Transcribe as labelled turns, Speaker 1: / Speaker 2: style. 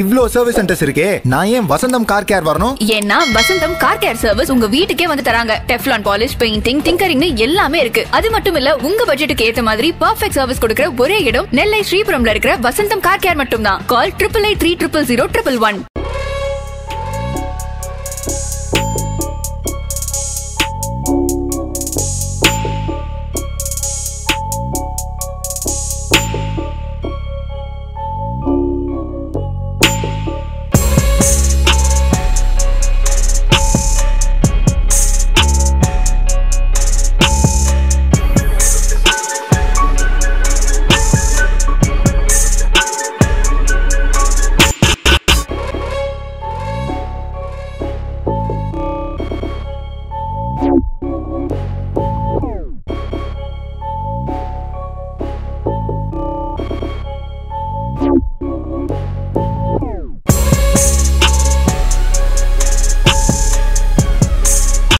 Speaker 1: இவ்ளோ service centres இருக்கே. நான் ஏன் வசந்தம் கார் கேர் வரணும்?
Speaker 2: ஏன்னா வசந்தம் கார் கேர் சர்வீஸ் உங்க வீட்டுக்கே வந்து தராங்க. டெஃப்லான் பாலிஷ் பெயிண்டிங் டிங்கரிங்னு எல்லாமே இருக்கு. அது மட்டும் இல்ல உங்க பட்ஜெட்டுக்கு ஏத்த மாதிரி பர்ஃபெக்ட் சர்வீஸ் கொடுக்கிற ஒரே இடம் நெல்லை ஸ்ரீபுரம்ல இருக்கிற வசந்தம் கார் கேர் மட்டும் தான் call triple eight three triple zero triple one